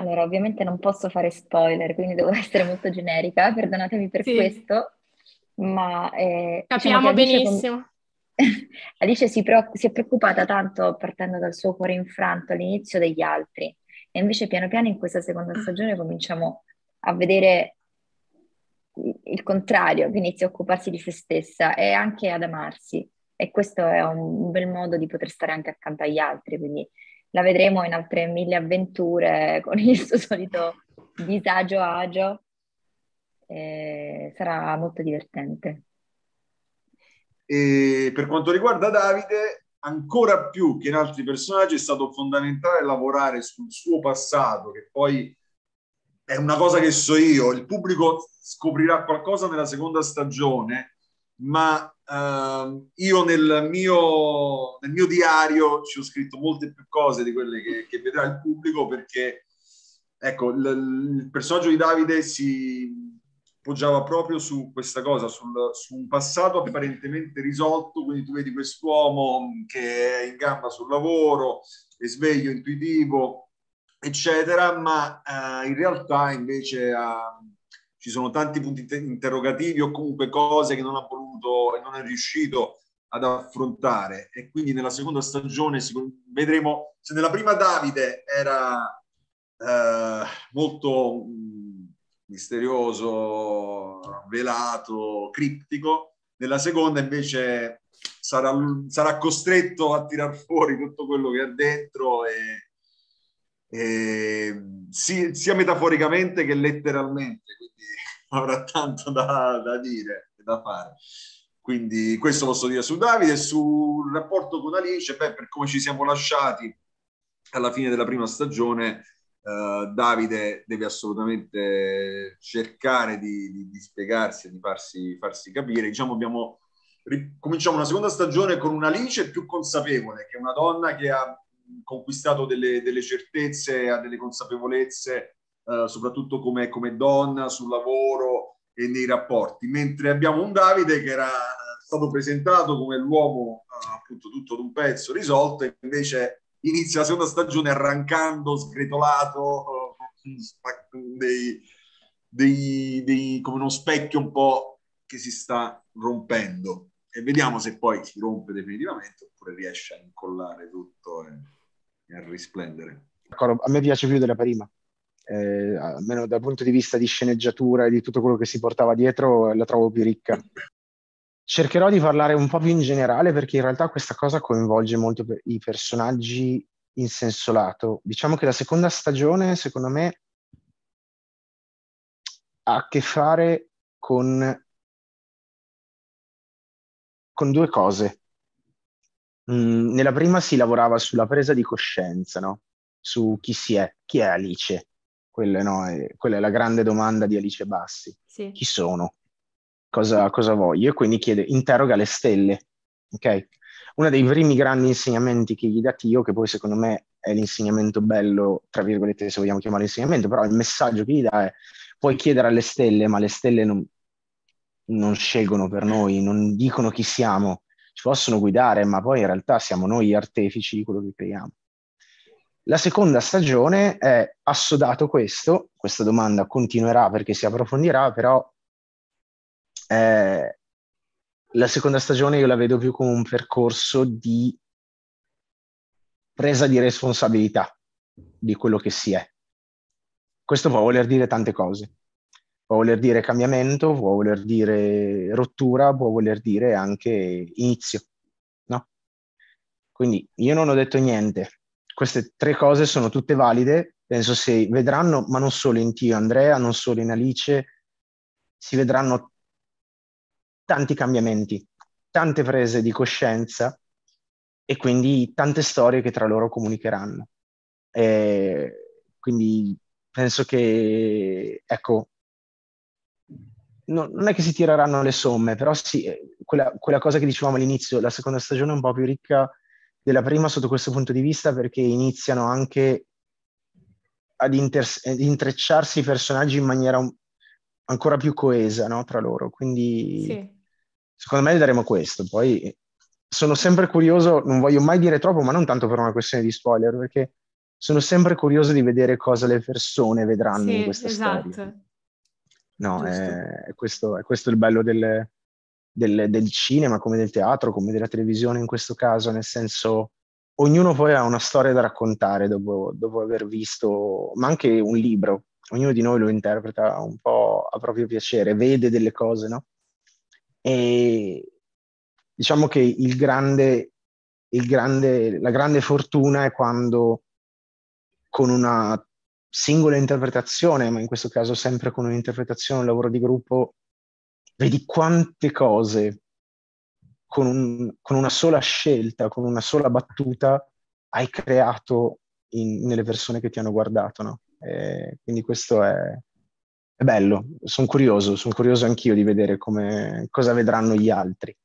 Allora, ovviamente non posso fare spoiler, quindi devo essere molto generica, perdonatemi per sì. questo, ma... Eh, diciamo Capiamo diciamo benissimo. Con... Alice si, preoc- si, è preoccupata tanto partendo dal suo cuore infranto all'inizio degli altri e invece piano piano in questa seconda stagione cominciamo a vedere il contrario, che inizia a occuparsi di se stessa e anche ad amarsi e questo è un bel modo di poter stare anche accanto agli altri, quindi la vedremo in altre mille avventure con il suo solito disagio agio, e sarà molto divertente. E per quanto riguarda Davide, ancora più che in altri personaggi è stato fondamentale lavorare sul suo passato, che poi è una cosa che so io, il pubblico scoprirà qualcosa nella seconda stagione, ma uh, io nel mio, nel mio, diario ci ho scritto molte più cose di quelle che, che vedrà il pubblico perché ecco, il, il personaggio di Davide si poggiava proprio su questa cosa, sul, su un passato apparentemente risolto, quindi tu vedi quest'uomo che è in gamba sul lavoro, è sveglio, intuitivo, eccetera, ma eh, in realtà invece eh, ci sono tanti punti interrogativi o comunque cose che non ha voluto e non è riuscito ad affrontare e quindi nella seconda stagione vedremo se nella prima Davide era eh, molto misterioso, velato, criptico. Nella seconda invece sarà, sarà costretto a tirar fuori tutto quello che ha dentro e, e sì, sia metaforicamente che letteralmente, quindi avrà tanto da, da dire e da fare. Quindi questo posso dire su Davide, sul rapporto con Alice, beh, per come ci siamo lasciati alla fine della prima stagione, Uh, Davide deve assolutamente cercare di, di, di spiegarsi e di farsi, farsi, capire. Diciamo, abbiamo cominciamo una seconda stagione con un'Alice più consapevole, che è una donna che ha conquistato delle, delle certezze, ha delle consapevolezze, uh, soprattutto come, come, donna, sul lavoro e nei rapporti, mentre abbiamo un Davide che era stato presentato come l'uomo uh, appunto tutto d'un pezzo risolto e invece inizia la seconda stagione arrancando, sgretolato, dei, dei, dei, come uno specchio un po' che si sta rompendo. E vediamo se poi si rompe definitivamente oppure riesce a incollare tutto e a risplendere. A me piace più della prima. Eh, almeno dal punto di vista di sceneggiatura e di tutto quello che si portava dietro, la trovo più ricca. Cercherò di parlare un po' più in generale perché in realtà questa cosa coinvolge molto i personaggi in senso lato. Diciamo che la seconda stagione, secondo me, ha a che fare con, con due cose. Mm, nella prima si lavorava sulla presa di coscienza, no? Su chi si è, chi è Alice. Quella, no? è, quella è la grande domanda di Alice Bassi. Sì. Chi sono? cosa, cosa voglio, e quindi chiede, interroga le stelle. Ok? Uno dei primi grandi insegnamenti che gli dà Tio, che poi secondo me è l'insegnamento bello, tra virgolette, se vogliamo chiamare insegnamento, però il messaggio che gli dà è puoi chiedere alle stelle, ma le stelle non, non scelgono per noi, non dicono chi siamo, ci possono guidare, ma poi in realtà siamo noi artefici di quello che creiamo. La seconda stagione è assodato questo, questa domanda continuerà perché si approfondirà, però eh, la seconda stagione io la vedo più come un percorso di presa di responsabilità di quello che si è. Questo può voler dire tante cose. Può voler dire cambiamento, può voler dire rottura, può voler dire anche inizio. No? Quindi io non ho detto niente. Queste tre cose sono tutte valide. Penso si vedranno, ma non solo in Tio Andrea, non solo in Alice, si vedranno tanti cambiamenti, tante prese di coscienza e quindi tante storie che tra loro comunicheranno. E quindi penso che, ecco, no, non è che si tireranno le somme, però sì, quella, quella cosa che dicevamo all'inizio, la seconda stagione è un po' più ricca della prima sotto questo punto di vista perché iniziano anche ad, inter- ad intrecciarsi i personaggi in maniera un- ancora più coesa no, tra loro. Quindi sì secondo me vedremo questo. Poi sono sempre curioso, non voglio mai dire troppo, ma non tanto per una questione di spoiler, perché sono sempre curioso di vedere cosa le persone vedranno sì, in questa esatto. storia. No, è questo, è questo il bello del, del, del, cinema, come del teatro, come della televisione in questo caso, nel senso ognuno poi ha una storia da raccontare dopo, dopo aver visto, ma anche un libro, ognuno di noi lo interpreta un po' a proprio piacere, vede delle cose, no? E diciamo che il grande, il grande, la grande fortuna è quando con una singola interpretazione, ma in questo caso sempre con un'interpretazione, un lavoro di gruppo, vedi quante cose con, un, con una sola scelta, con una sola battuta, hai creato in, nelle persone che ti hanno guardato, no? E quindi questo è, è bello, sono curioso, sono curioso anch'io di vedere come, cosa vedranno gli altri.